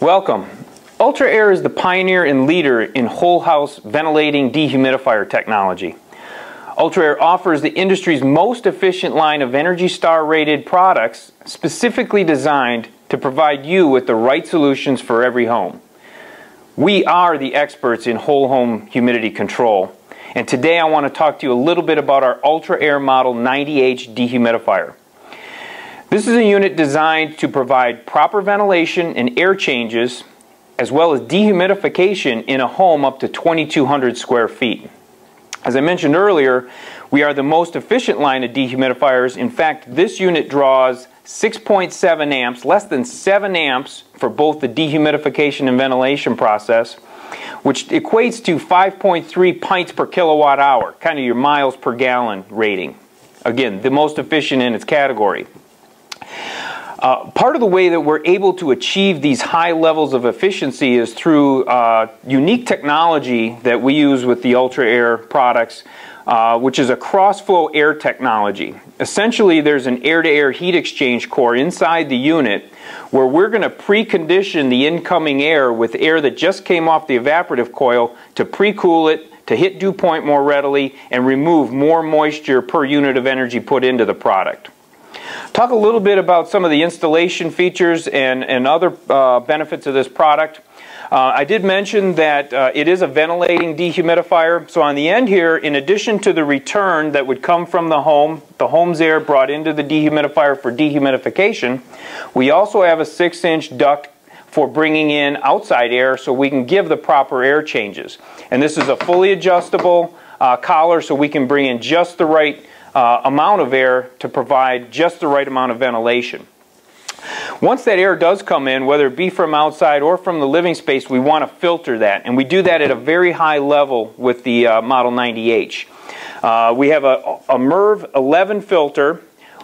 Welcome. Ultra-Aire is the pioneer and leader in whole house ventilating dehumidifier technology. Ultra-Aire offers the industry's most efficient line of Energy Star rated products specifically designed to provide you with the right solutions for every home. We are the experts in whole home humidity control. And today I want to talk to you a little bit about our Ultra-Aire Model 90H dehumidifier. This is a unit designed to provide proper ventilation and air changes as well as dehumidification in a home up to 2200 square feet. As I mentioned earlier, we are the most efficient line of dehumidifiers. In fact, this unit draws 6.7 amps, less than 7 amps for both the dehumidification and ventilation process, which equates to 5.3 pints per kilowatt hour, kind of your miles per gallon rating. Again, the most efficient in its category. Uh, part of the way that we're able to achieve these high levels of efficiency is through uh, unique technology that we use with the Ultra-Aire products, uh, which is a cross-flow air technology. Essentially, there's an air-to-air -air heat exchange core inside the unit where we're going to precondition the incoming air with air that just came off the evaporative coil to pre-cool it, to hit dew point more readily, and remove more moisture per unit of energy put into the product. Talk a little bit about some of the installation features and, and other uh, benefits of this product. Uh, I did mention that uh, it is a ventilating dehumidifier. So on the end here, in addition to the return that would come from the home, the home's air brought into the dehumidifier for dehumidification, we also have a 6-inch duct for bringing in outside air so we can give the proper air changes. And this is a fully adjustable uh, collar so we can bring in just the right uh, amount of air to provide just the right amount of ventilation. Once that air does come in, whether it be from outside or from the living space, we want to filter that. And we do that at a very high level with the uh, Model 90H. Uh, we have a, a MERV 11 filter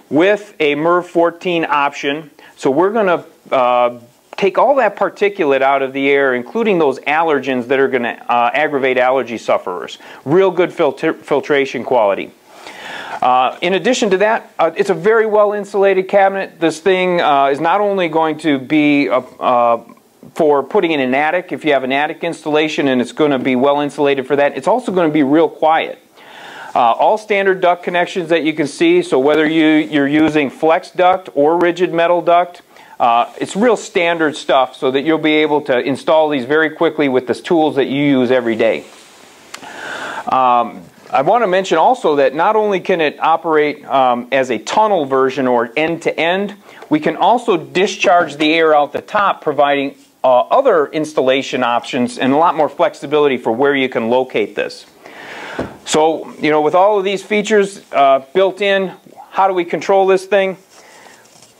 with a MERV 14 option. So we're going to uh, take all that particulate out of the air, including those allergens that are going to uh, aggravate allergy sufferers. Real good filter filtration quality. Uh, in addition to that, uh, it's a very well insulated cabinet. This thing uh, is not only going to be uh, uh, for putting in an attic, if you have an attic installation and it's going to be well insulated for that, it's also going to be real quiet. All standard duct connections that you can see, so whether you, you're using flex duct or rigid metal duct, it's real standard stuff so that you'll be able to install these very quickly with the tools that you use every day. Um, I want to mention also that not only can it operate um, as a tunnel version or end-to-end, -end, we can also discharge the air out the top, providing uh, other installation options and a lot more flexibility for where you can locate this. So, you know, with all of these features uh, built in, how do we control this thing?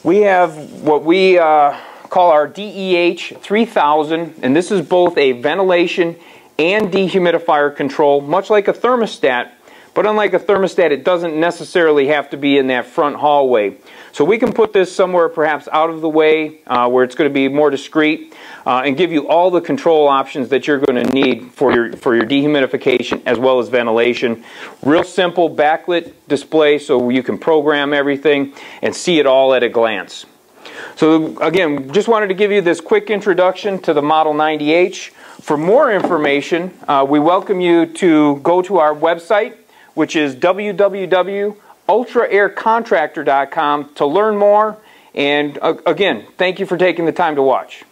We have what we uh, call our DEH 3000, and this is both a ventilation and dehumidifier control, much like a thermostat, but unlike a thermostat, it doesn't necessarily have to be in that front hallway. So we can put this somewhere perhaps out of the way uh, where it's going to be more discreet uh, and give you all the control options that you're going to need for your, for your dehumidification as well as ventilation. Real simple backlit display so you can program everything and see it all at a glance. So again, just wanted to give you this quick introduction to the Model 90H. For more information, uh, we welcome you to go to our website, which is www.ultraaircontractor.com to learn more. And uh, again, thank you for taking the time to watch.